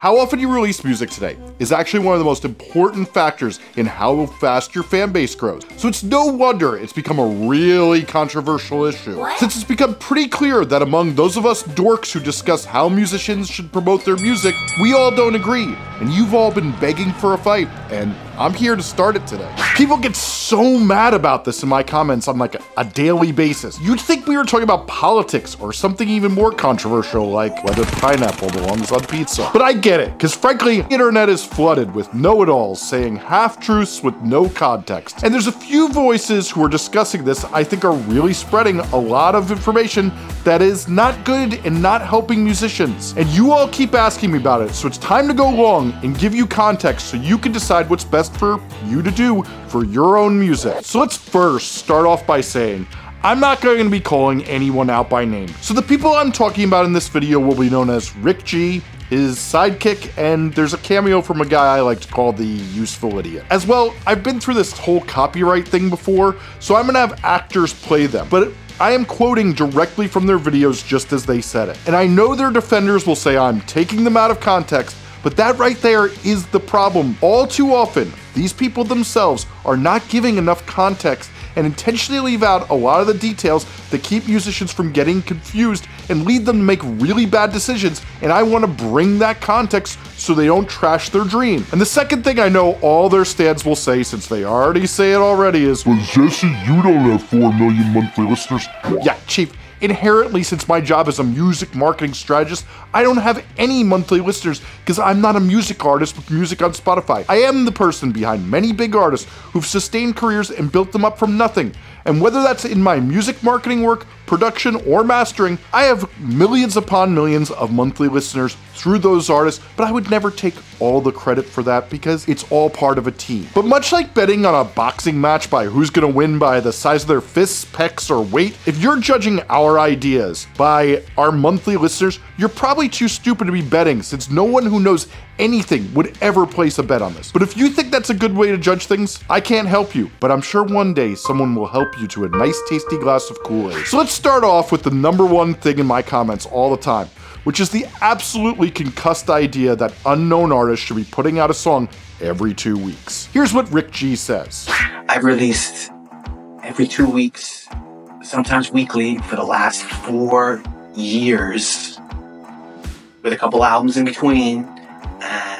How often you release music today is actually one of the most important factors in how fast your fan base grows. So it's no wonder it's become a really controversial issue. What? Since it's become pretty clear that among those of us dorks who discuss how musicians should promote their music, we all don't agree. And you've all been begging for a fight, and I'm here to start it today. People get so mad about this in my comments on like a, a daily basis. You'd think we were talking about politics or something even more controversial like whether pineapple belongs on pizza. But I get it, because frankly, the internet is flooded with know-it-alls saying half-truths with no context. And there's a few voices who are discussing this I think are really spreading a lot of information that is not good and not helping musicians. And you all keep asking me about it, so it's time to go long and give you context so you can decide what's best for you to do for your own music. So let's first start off by saying, I'm not going to be calling anyone out by name. So the people I'm talking about in this video will be known as Rick G, his sidekick, and there's a cameo from a guy I like to call the useful idiot. As well, I've been through this whole copyright thing before, so I'm gonna have actors play them, but I am quoting directly from their videos just as they said it. And I know their defenders will say I'm taking them out of context, but that right there is the problem. All too often, these people themselves are not giving enough context and intentionally leave out a lot of the details that keep musicians from getting confused and lead them to make really bad decisions. And I want to bring that context so they don't trash their dream. And the second thing I know all their stands will say, since they already say it already, is But Jesse, you don't have 4 million monthly listeners. yeah, Chief, inherently, since my job is a music marketing strategist, I don't have any monthly listeners because I'm not a music artist with music on Spotify. I am the person behind many big artists who've sustained careers and built them up from nothing. And whether that's in my music marketing work, production, or mastering, I have millions upon millions of monthly listeners through those artists, but I would never take all the credit for that because it's all part of a team. But much like betting on a boxing match by who's gonna win by the size of their fists, pecs, or weight, if you're judging our ideas by our monthly listeners, you're probably too stupid to be betting since no one who knows anything would ever place a bet on this. But if you think that's a good way to judge things, I can't help you, but I'm sure one day someone will help you to a nice tasty glass of Kool-Aid. So let's start off with the number one thing in my comments all the time, which is the absolutely concussed idea that unknown artists should be putting out a song every two weeks. Here's what Rick G says. I've released every two weeks, sometimes weekly, for the last four years, with a couple albums in between,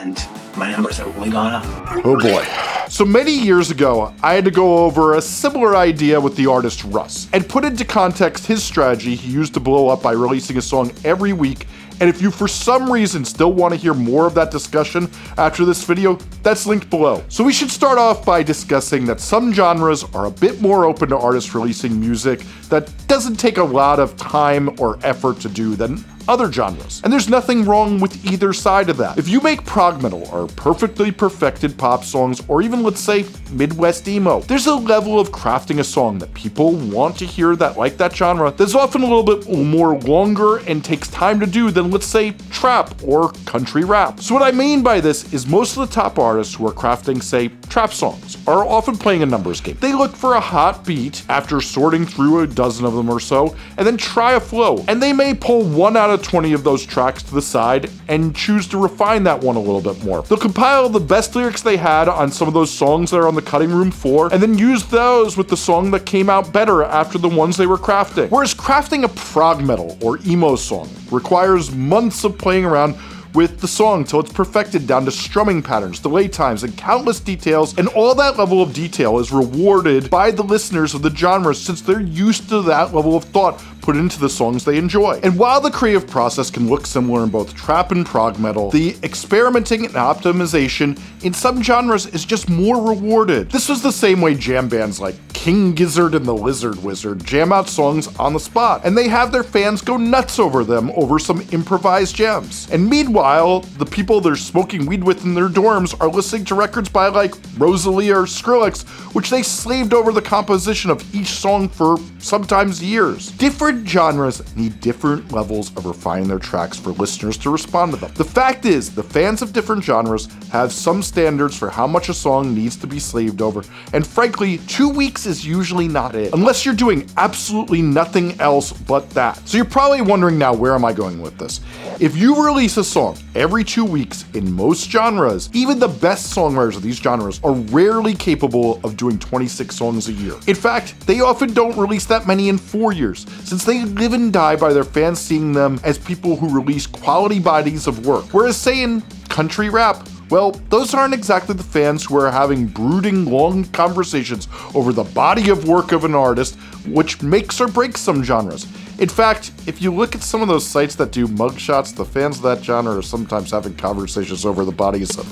and my numbers have really gone up. Oh boy. So many years ago, I had to go over a similar idea with the artist Russ and put into context his strategy he used to blow up by releasing a song every week. And if you for some reason still want to hear more of that discussion after this video, that's linked below. So we should start off by discussing that some genres are a bit more open to artists releasing music that doesn't take a lot of time or effort to do than other genres. And there's nothing wrong with either side of that. If you make prog metal or perfectly perfected pop songs, or even let's say Midwest emo, there's a level of crafting a song that people want to hear that like that genre that's often a little bit more longer and takes time to do than let's say trap or country rap. So what I mean by this is most of the top artists who are crafting say trap songs are often playing a numbers game. They look for a hot beat after sorting through a dozen of them or so, and then try a flow. And they may pull one out of 20 of those tracks to the side and choose to refine that one a little bit more. They'll compile the best lyrics they had on some of those songs that are on the cutting room floor, and then use those with the song that came out better after the ones they were crafting. Whereas crafting a prog metal or emo song requires months of playing around with the song till it's perfected down to strumming patterns, delay times, and countless details, and all that level of detail is rewarded by the listeners of the genre since they're used to that level of thought put into the songs they enjoy. And while the creative process can look similar in both trap and prog metal, the experimenting and optimization in some genres is just more rewarded. This was the same way jam bands like King Gizzard and the Lizard Wizard jam out songs on the spot, and they have their fans go nuts over them over some improvised jams. And meanwhile, the people they're smoking weed with in their dorms are listening to records by like Rosalia or Skrillex, which they slaved over the composition of each song for sometimes years. Different different genres need different levels of refining their tracks for listeners to respond to them. The fact is, the fans of different genres have some standards for how much a song needs to be slaved over, and frankly, two weeks is usually not it, unless you're doing absolutely nothing else but that. So you're probably wondering now, where am I going with this? If you release a song every two weeks in most genres, even the best songwriters of these genres are rarely capable of doing 26 songs a year. In fact, they often don't release that many in four years, since they live and die by their fans seeing them as people who release quality bodies of work. Whereas, say, in country rap, well, those aren't exactly the fans who are having brooding, long conversations over the body of work of an artist, which makes or breaks some genres. In fact, if you look at some of those sites that do mugshots, the fans of that genre are sometimes having conversations over the bodies of.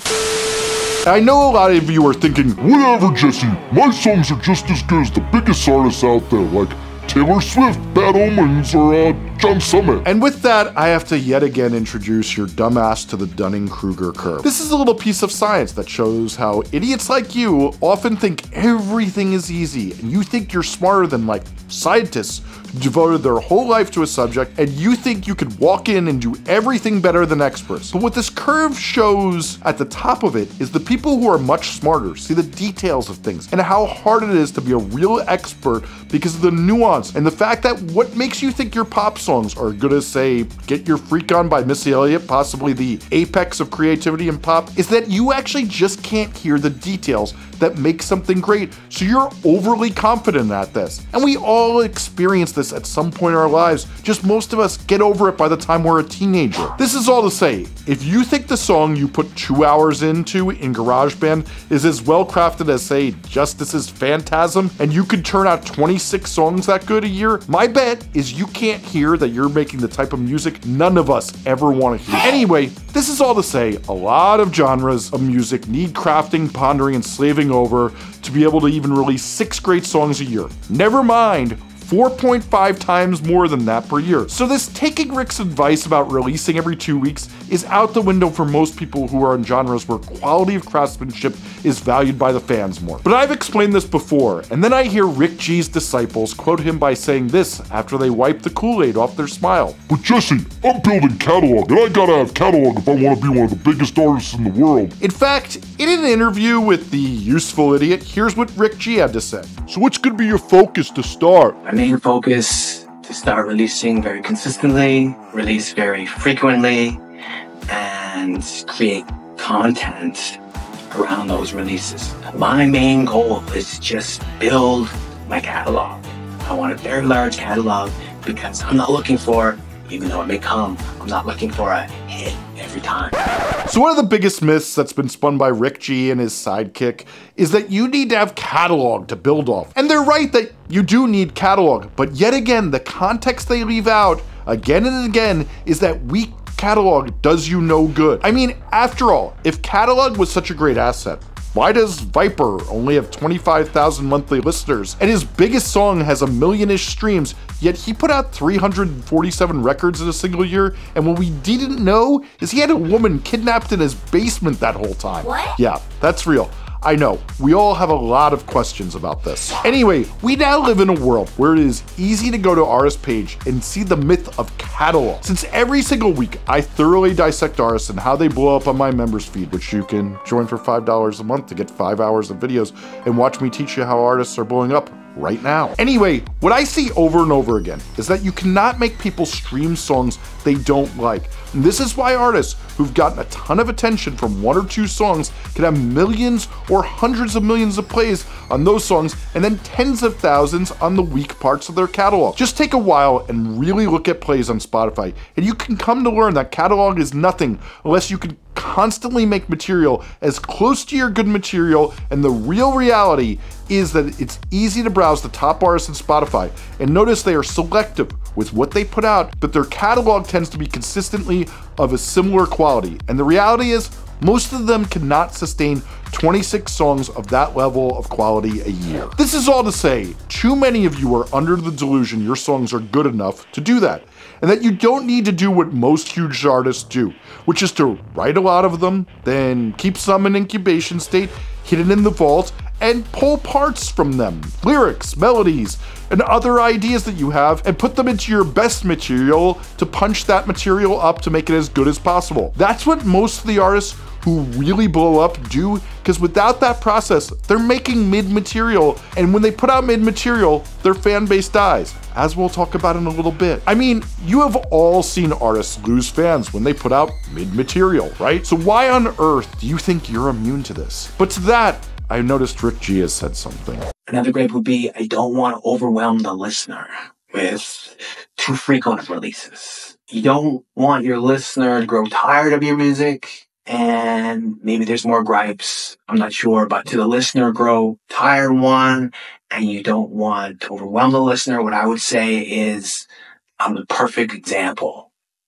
I know a lot of you are thinking, Whatever, Jesse. My songs are just as good as the biggest artists out there, like Taylor Swift, Bad Omens, or uh, Summit. And with that, I have to yet again introduce your dumbass to the Dunning Kruger curve. This is a little piece of science that shows how idiots like you often think everything is easy, and you think you're smarter than like scientists who devoted their whole life to a subject, and you think you could walk in and do everything better than experts. But what this curve shows at the top of it is the people who are much smarter see the details of things and how hard it is to be a real expert because of the nuance and the fact that what makes you think your pop songs are good as, say, Get Your Freak On by Missy Elliott, possibly the apex of creativity in pop, is that you actually just can't hear the details that make something great, so you're overly confident at this. And we all experience this at some point in our lives, just most of us get over it by the time we're a teenager. This is all to say, if you think the song you put two hours into in GarageBand is as well crafted as, say, Justice's Phantasm, and you could turn out 26 songs that good a year, my bet is you can't hear that you're making the type of music none of us ever want to hear. Anyway, this is all to say, a lot of genres of music need crafting, pondering, and slaving over to be able to even release six great songs a year. Never mind 4.5 times more than that per year. So this taking Rick's advice about releasing every two weeks is out the window for most people who are in genres where quality of craftsmanship is valued by the fans more. But I've explained this before, and then I hear Rick G's disciples quote him by saying this after they wipe the Kool-Aid off their smile. But Jesse, I'm building catalog, and I gotta have catalog if I want to be one of the biggest artists in the world. In fact, in an interview with the useful idiot, here's what Rick G had to say. So what's gonna be your focus to start? My main focus to start releasing very consistently, release very frequently, and create content around those releases. My main goal is just build my catalog. I want a very large catalog because I'm not looking for, even though it may come, I'm not looking for a hit every time. So one of the biggest myths that's been spun by Rick G and his sidekick is that you need to have catalog to build off. And they're right that you do need catalog, but yet again, the context they leave out again and again is that weak catalog does you no good. I mean, after all, if catalog was such a great asset, why does Viper only have 25,000 monthly listeners and his biggest song has a million-ish streams, yet he put out 347 records in a single year, and what we didn't know is he had a woman kidnapped in his basement that whole time. What? Yeah, that's real. I know, we all have a lot of questions about this. Anyway, we now live in a world where it is easy to go to artist page and see the myth of catalog. Since every single week, I thoroughly dissect artists and how they blow up on my members feed, which you can join for $5 a month to get five hours of videos and watch me teach you how artists are blowing up right now. Anyway, what I see over and over again is that you cannot make people stream songs they don't like. And this is why artists who've gotten a ton of attention from one or two songs can have millions or hundreds of millions of plays on those songs and then tens of thousands on the weak parts of their catalog. Just take a while and really look at plays on Spotify, and you can come to learn that catalog is nothing unless you can constantly make material as close to your good material, and the real reality is that it's easy to browse the top artists in Spotify and notice they are selective with what they put out, but their catalog tends to be consistently of a similar quality. And the reality is, most of them cannot sustain 26 songs of that level of quality a year. This is all to say, too many of you are under the delusion your songs are good enough to do that, and that you don't need to do what most huge artists do, which is to write a lot of them, then keep some in incubation state, hidden in the vault, and pull parts from them, lyrics, melodies, and other ideas that you have, and put them into your best material to punch that material up to make it as good as possible. That's what most of the artists who really blow up do because without that process, they're making mid material. And when they put out mid material, their fan base dies, as we'll talk about in a little bit. I mean, you have all seen artists lose fans when they put out mid material, right? So why on earth do you think you're immune to this? But to that, I noticed Rick G has said something. Another gripe would be I don't want to overwhelm the listener with too frequent releases. You don't want your listener to grow tired of your music and maybe there's more gripes. I'm not sure, but to the listener, grow tired one and you don't want to overwhelm the listener. What I would say is I'm the perfect example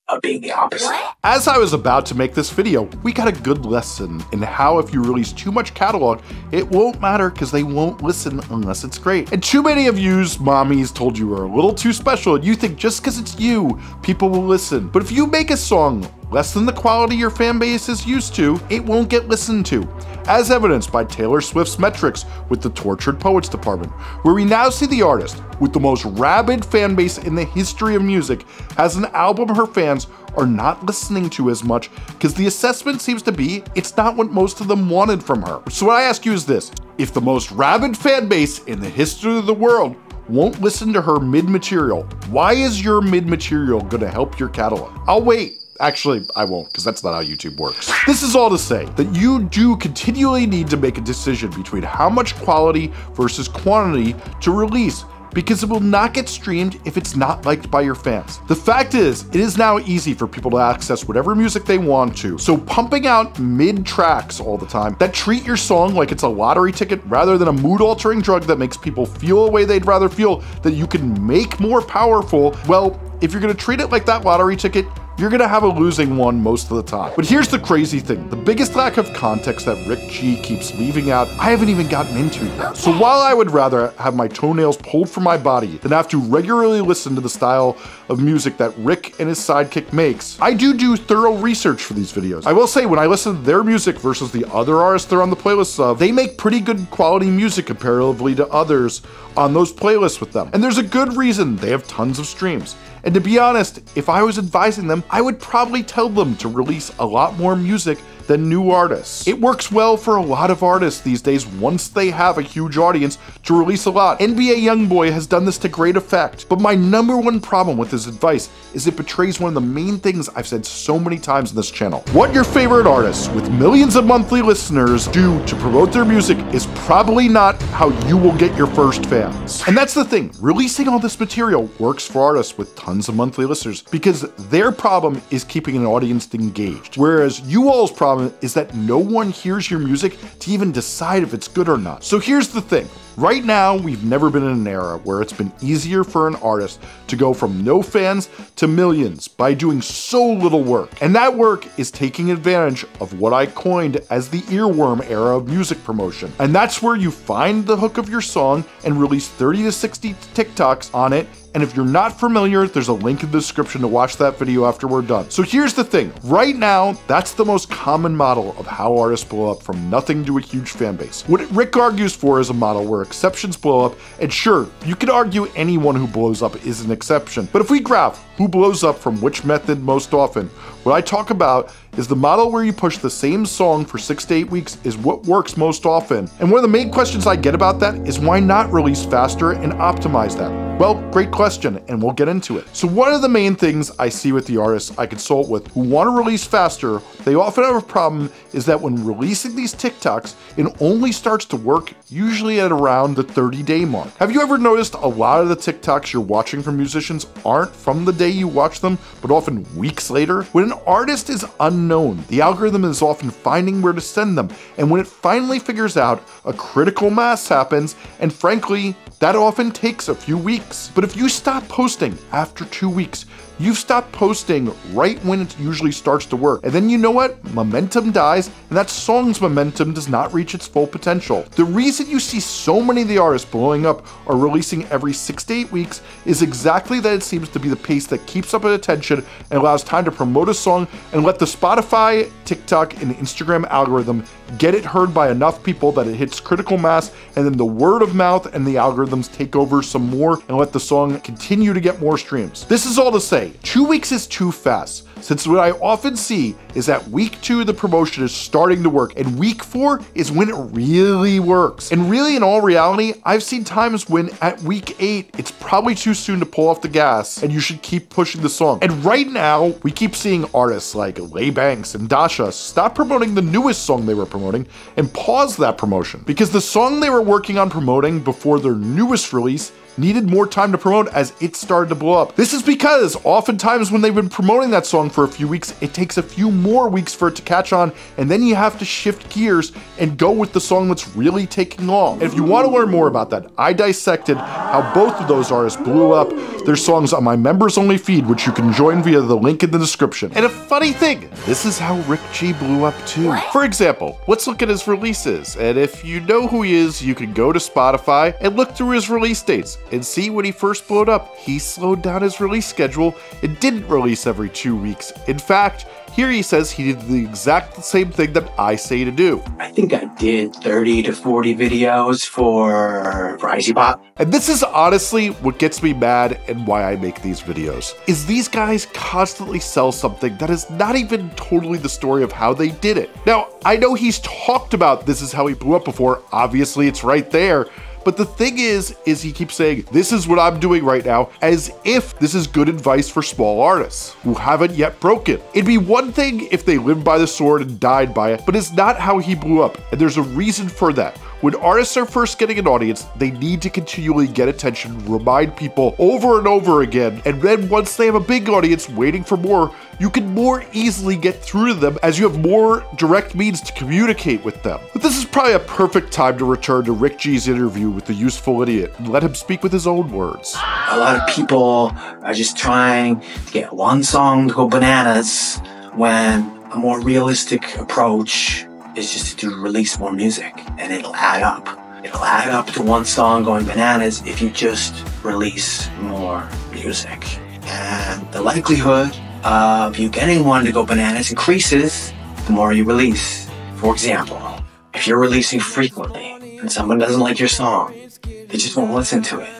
of being the opposite. As I was about to make this video, we got a good lesson in how if you release too much catalog, it won't matter because they won't listen unless it's great. And too many of you's mommies told you are a little too special and you think just because it's you, people will listen. But if you make a song less than the quality your fan base is used to, it won't get listened to, as evidenced by Taylor Swift's metrics with the Tortured Poets Department, where we now see the artist with the most rabid fan base in the history of music has an album her fans are not listening to as much because the assessment seems to be it's not what most of them wanted from her. So what I ask you is this, if the most rabid fan base in the history of the world won't listen to her mid material, why is your mid material gonna help your catalog? I'll wait. Actually, I won't, because that's not how YouTube works. This is all to say that you do continually need to make a decision between how much quality versus quantity to release because it will not get streamed if it's not liked by your fans. The fact is, it is now easy for people to access whatever music they want to, so pumping out mid tracks all the time that treat your song like it's a lottery ticket rather than a mood altering drug that makes people feel a way they'd rather feel that you can make more powerful, well, if you're gonna treat it like that lottery ticket, you're gonna have a losing one most of the time. But here's the crazy thing. The biggest lack of context that Rick G keeps leaving out, I haven't even gotten into yet. So while I would rather have my toenails pulled from my body than have to regularly listen to the style of music that Rick and his sidekick makes, I do do thorough research for these videos. I will say when I listen to their music versus the other artists they're on the playlists of, they make pretty good quality music comparatively to others on those playlists with them. And there's a good reason they have tons of streams. And to be honest, if I was advising them, I would probably tell them to release a lot more music than new artists. It works well for a lot of artists these days once they have a huge audience to release a lot. NBA Youngboy has done this to great effect, but my number one problem with his advice is it betrays one of the main things I've said so many times in this channel. What your favorite artists with millions of monthly listeners do to promote their music is probably not how you will get your first fans. And that's the thing, releasing all this material works for artists with tons of monthly listeners because their problem is keeping an audience engaged, whereas you all's problem problem is that no one hears your music to even decide if it's good or not. So here's the thing. Right now, we've never been in an era where it's been easier for an artist to go from no fans to millions by doing so little work. And that work is taking advantage of what I coined as the earworm era of music promotion. And that's where you find the hook of your song and release 30 to 60 TikToks on it and if you're not familiar, there's a link in the description to watch that video after we're done. So here's the thing, right now, that's the most common model of how artists blow up from nothing to a huge fan base. What Rick argues for is a model where exceptions blow up, and sure, you could argue anyone who blows up is an exception, but if we graph who blows up from which method most often, what I talk about is the model where you push the same song for six to eight weeks is what works most often. And one of the main questions I get about that is why not release faster and optimize that? Well, great question, and we'll get into it. So one of the main things I see with the artists I consult with who want to release faster, they often have a problem is that when releasing these TikToks, it only starts to work usually at around the 30 day mark. Have you ever noticed a lot of the TikToks you're watching from musicians aren't from the day you watch them, but often weeks later? When an artist is unknown, the algorithm is often finding where to send them, and when it finally figures out, a critical mass happens, and frankly, that often takes a few weeks. But if you stop posting after two weeks, you've stopped posting right when it usually starts to work. And then you know what? Momentum dies, and that song's momentum does not reach its full potential. The reason you see so many of the artists blowing up or releasing every six to eight weeks is exactly that it seems to be the pace that keeps up attention and allows time to promote a song and let the Spotify, TikTok, and Instagram algorithm get it heard by enough people that it hits critical mass, and then the word of mouth and the algorithms take over some more and let the song continue to get more streams. This is all to say, two weeks is too fast. Since what I often see is that week two, the promotion is starting to work, and week four is when it really works. And really, in all reality, I've seen times when at week eight, it's probably too soon to pull off the gas, and you should keep pushing the song. And right now, we keep seeing artists like Lay Bankz and Dasha stop promoting the newest song they were promoting and pause that promotion because the song they were working on promoting before their newest release needed more time to promote as it started to blow up. This is because oftentimes when they've been promoting that song for a few weeks, it takes a few more weeks for it to catch on, and then you have to shift gears and go with the song that's really taking off. And if you want to learn more about that, I dissected how both of those artists blew up their songs on my members only feed, which you can join via the link in the description. And a funny thing, this is how Rick G blew up too. For example, let's look at his releases, and if you know who he is, you can go to Spotify and look through his release dates and see when he first blew up, he slowed down his release schedule and didn't release every two weeks. In fact, here he says he did the exact same thing that I say to do. I think I did 30 to 40 videos for, for Icy Pop. And this is honestly what gets me mad and why I make these videos. Is these guys constantly sell something that is not even totally the story of how they did it. Now, I know he's talked about this is how he blew up before. Obviously, it's right there. But the thing is, is he keeps saying, this is what I'm doing right now, as if this is good advice for small artists who haven't yet broken. It'd be one thing if they lived by the sword and died by it, but it's not how he blew up, and there's a reason for that. When artists are first getting an audience, they need to continually get attention, remind people over and over again, and then once they have a big audience waiting for more, you can more easily get through to them as you have more direct means to communicate with them. But this is probably a perfect time to return to Rick G's interview with the useful idiot and let him speak with his own words. A lot of people are just trying to get one song to go bananas when a more realistic approach is just to release more music and it'll add up. It'll add up to one song going bananas if you just release more music. And the likelihood of you getting one to go bananas increases the more you release. For example, if you're releasing frequently and someone doesn't like your song, they just won't listen to it.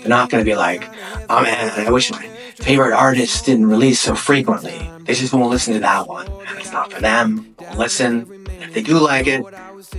They're not going to be like, oh man, I wish my favorite artist didn't release so frequently. They just won't listen to that one. And it's not for them. Listen. If they do like it,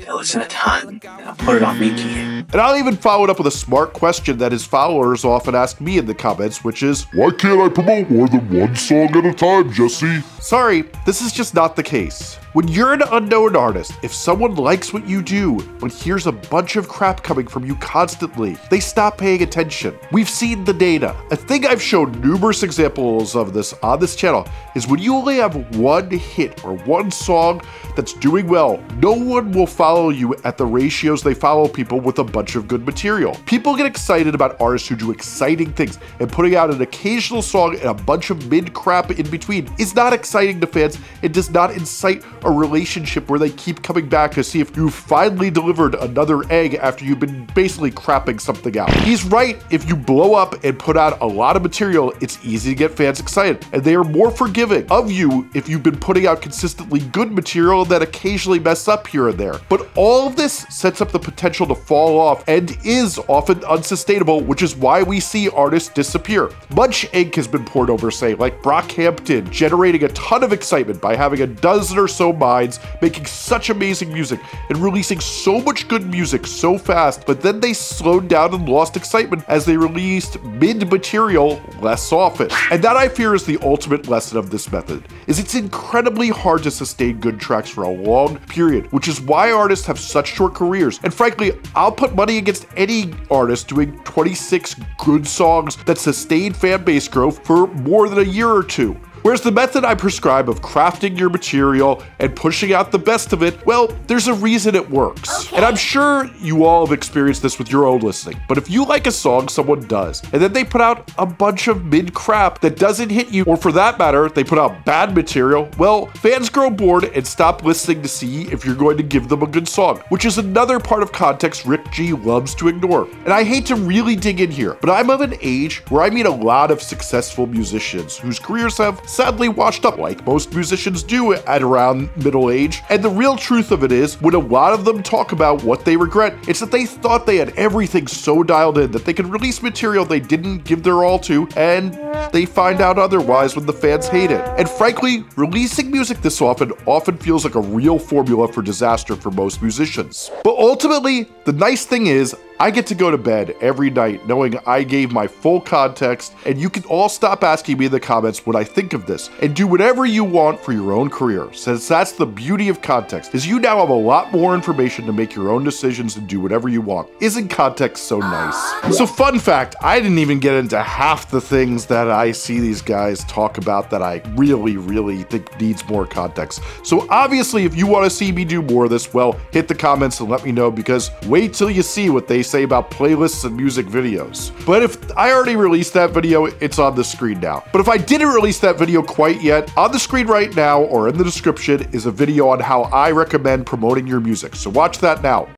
they'll listen a ton. And I'll put it on repeat. And I'll even follow it up with a smart question that his followers often ask me in the comments, which is, Why can't I promote more than one song at a time, Jesse? Sorry, this is just not the case. When you're an unknown artist, if someone likes what you do, but hears a bunch of crap coming from you constantly, they stop paying attention. We've seen the data. A thing I've shown numerous examples of this on this channel is when you only have one hit or one song that's doing well, no one will follow you at the ratios they follow people with a bunch of good material. People get excited about artists who do exciting things, and putting out an occasional song and a bunch of mid crap in between is not exciting to fans. It does not incite a relationship where they keep coming back to see if you finally delivered another egg after you've been basically crapping something out. He's right, if you blow up and put out a lot of material, it's easy to get fans excited, and they are more forgiving of you if you've been putting out consistently good material that occasionally mess up here and there. But all of this sets up the potential to fall off and is often unsustainable, which is why we see artists disappear. Much ink has been poured over, say, like Brockhampton, generating a ton of excitement by having a dozen or so minds making such amazing music and releasing so much good music so fast, but then they slowed down and lost excitement as they released mid material less often. And that I fear is the ultimate lesson of this method, is it's incredibly hard to sustain good tracks for a long period, which is why artists have such short careers. And frankly, I'll put money against any artist doing 26 good songs that sustained fan base growth for more than a year or two. Whereas the method I prescribe of crafting your material and pushing out the best of it, well, there's a reason it works. And I'm sure you all have experienced this with your own listening. But if you like a song someone does, and then they put out a bunch of mid crap that doesn't hit you, or for that matter, they put out bad material, well, fans grow bored and stop listening to see if you're going to give them a good song, which is another part of context Rick G loves to ignore. And I hate to really dig in here, but I'm of an age where I meet a lot of successful musicians whose careers have sadly washed up like most musicians do at around middle age. And the real truth of it is, when a lot of them talk about what they regret, it's that they thought they had everything so dialed in that they could release material they didn't give their all to, and they find out otherwise when the fans hate it. And frankly, releasing music this often often feels like a real formula for disaster for most musicians. But ultimately, the nice thing is, I get to go to bed every night knowing I gave my full context, and you can all stop asking me in the comments what I think of this and do whatever you want for your own career. Since that's the beauty of context, is you now have a lot more information to make your own decisions and do whatever you want. Isn't context so nice? So fun fact, I didn't even get into half the things that I see these guys talk about that I really, really think needs more context. So obviously, if you want to see me do more of this, well, hit the comments and let me know because wait till you see what they say about playlists and music videos. But if I already released that video, it's on the screen now. But if I didn't release that video quite yet, on the screen right now or in the description is a video on how I recommend promoting your music. So watch that now.